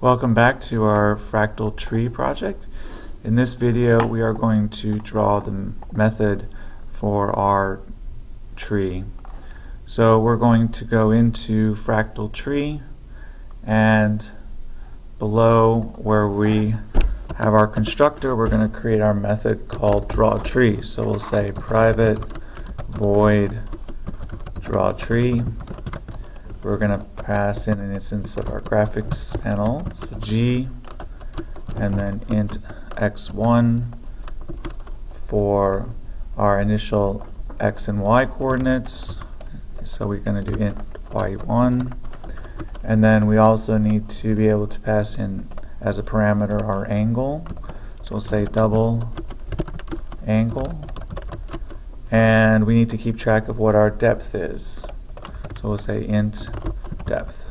Welcome back to our fractal tree project. In this video we are going to draw the method for our tree. So we're going to go into fractal tree and below where we have our constructor we're going to create our method called draw tree. So we'll say private void draw tree. We're going to pass in an instance of our graphics panel, so G, and then int x1 for our initial x and y coordinates. So we're going to do int y1, and then we also need to be able to pass in as a parameter our angle. So we'll say double angle, and we need to keep track of what our depth is. So we'll say int depth.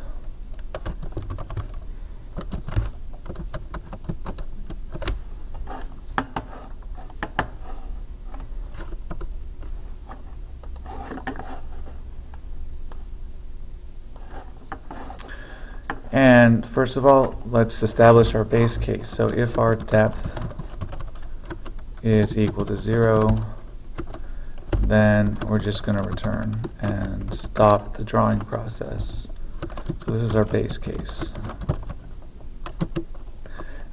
And first of all, let's establish our base case. So if our depth is equal to zero, then we're just going to return and stop the drawing process. So this is our base case.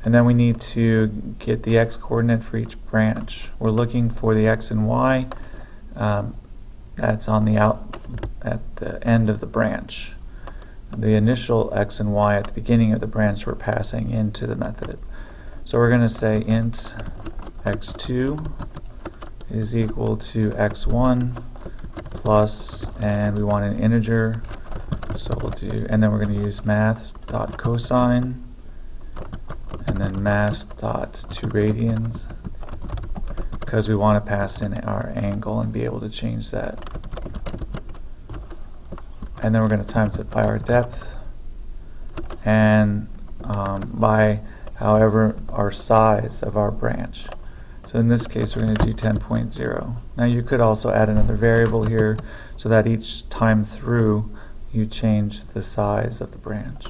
And then we need to get the x coordinate for each branch. We're looking for the x and y um, that's on the out at the end of the branch. The initial x and y at the beginning of the branch we're passing into the method. So we're going to say int x2 is equal to x1 plus, and we want an integer so we'll do, and then we're going to use math dot cosine, and then math dot two radians, because we want to pass in our angle and be able to change that. And then we're going to times it by our depth, and um, by however our size of our branch. So in this case, we're going to do 10.0. Now you could also add another variable here so that each time through you change the size of the branch.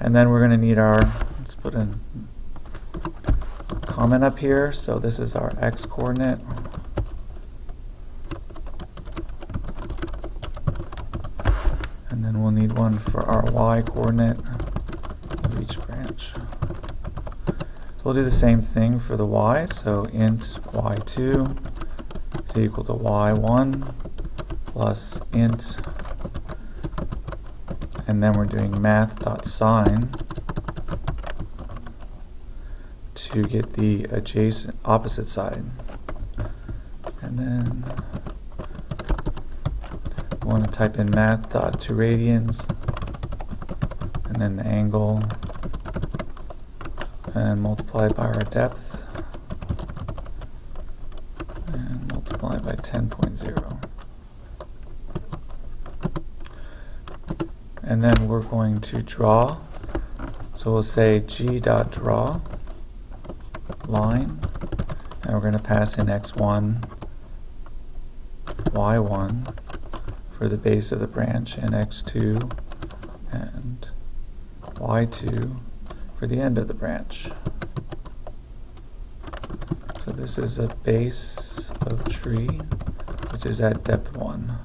And then we're going to need our, let's put a comment up here. So this is our x coordinate. And then we'll need one for our y coordinate of each branch. So we'll do the same thing for the y. So int y2 is equal to y1 plus int and then we're doing math.sine to get the adjacent opposite side. And then we want to type in math.2 radians and then the angle and multiply by our depth and multiply by 10.0. and then we're going to draw. So we'll say g dot draw line, and we're going to pass in x1, y1 for the base of the branch, and x2 and y2 for the end of the branch. So this is a base of tree, which is at depth 1.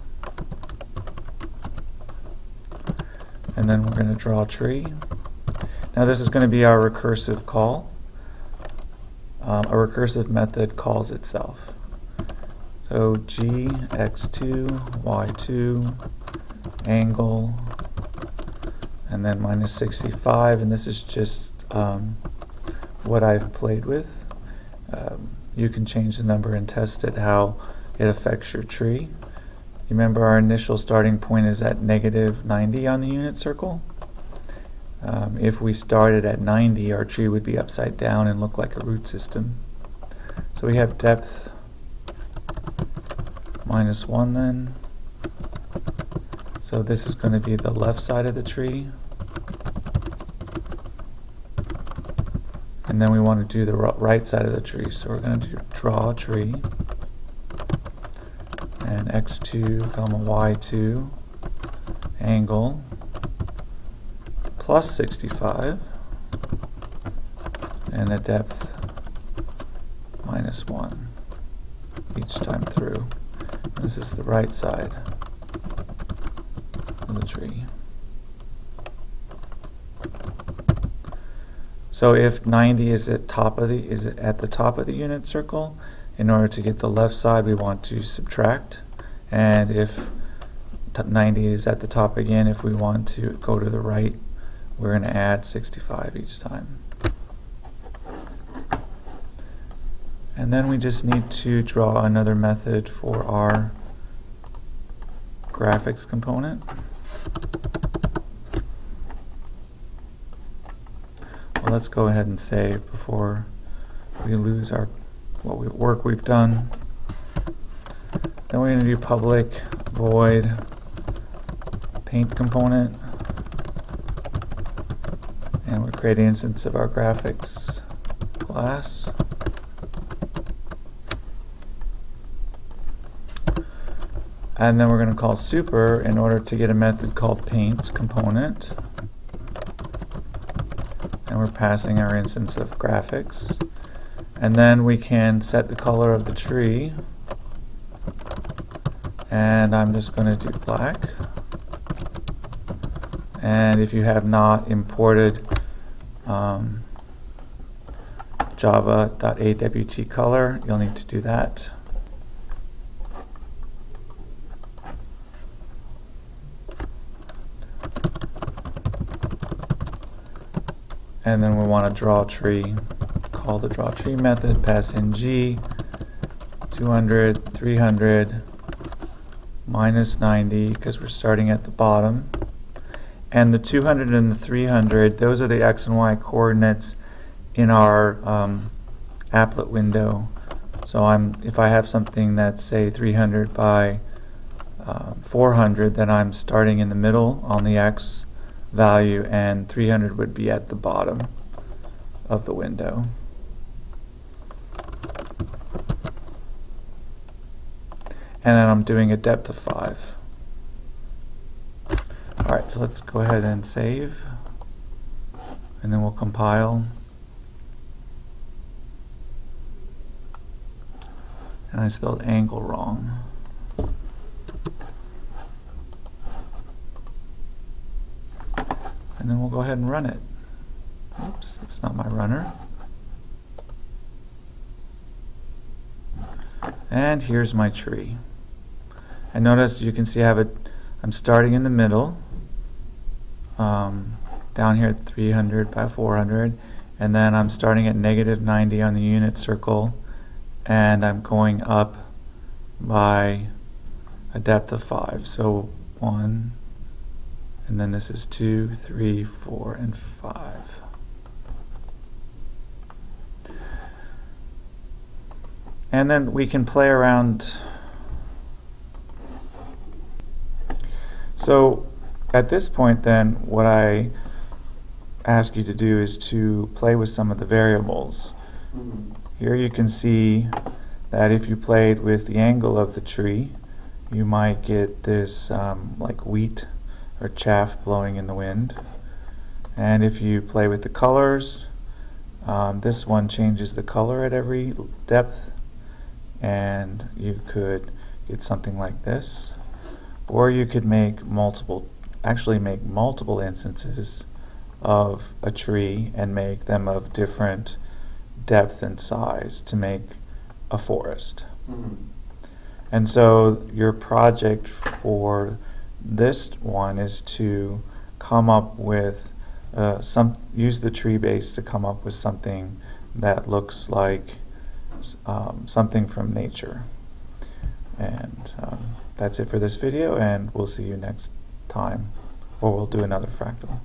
and then we're going to draw a tree. Now this is going to be our recursive call. Um, a recursive method calls itself. So g x2, y2, angle, and then minus 65, and this is just um, what I've played with. Um, you can change the number and test it how it affects your tree. Remember our initial starting point is at negative 90 on the unit circle. Um, if we started at 90, our tree would be upside down and look like a root system. So we have depth minus 1 then. So this is going to be the left side of the tree. And then we want to do the right side of the tree. So we're going to draw a tree and x2 comma y2 angle plus 65 and a depth minus 1 each time through. This is the right side of the tree. So if 90 is at top of the is at the top of the unit circle, in order to get the left side we want to subtract and if 90 is at the top again if we want to go to the right we're going to add 65 each time. And then we just need to draw another method for our graphics component. Let's go ahead and save before we lose our what we, work we've done. Then we're going to do public void paint component. And we're creating instance of our graphics class. And then we're going to call super in order to get a method called paint component. And we're passing our instance of graphics. And then we can set the color of the tree. And I'm just going to do black. And if you have not imported um, you'll need to do that. And then we want to draw tree call the draw tree method pass in g 200 300 minus 90 because we're starting at the bottom. And the 200 and the 300 those are the x and y coordinates in our um, applet window. So I'm if I have something that's say 300 by uh, 400 then I'm starting in the middle on the x value and 300 would be at the bottom of the window. And then I'm doing a depth of 5. Alright, so let's go ahead and save. And then we'll compile. And I spelled angle wrong. And then we'll go ahead and run it. Oops, it's not my runner. And here's my tree. And notice you can see I have it, I'm starting in the middle, um, down here at 300 by 400, and then I'm starting at negative 90 on the unit circle, and I'm going up by a depth of 5. So 1, and then this is two, three, four, and five. And then we can play around. So at this point then, what I ask you to do is to play with some of the variables. Mm -hmm. Here you can see that if you played with the angle of the tree, you might get this um, like wheat or chaff blowing in the wind. And if you play with the colors, um, this one changes the color at every depth and you could get something like this. Or you could make multiple, actually make multiple instances of a tree and make them of different depth and size to make a forest. Mm -hmm. And so your project for this one is to come up with uh, some use the tree base to come up with something that looks like um, something from nature. And um, that's it for this video and we'll see you next time. Or we'll do another fractal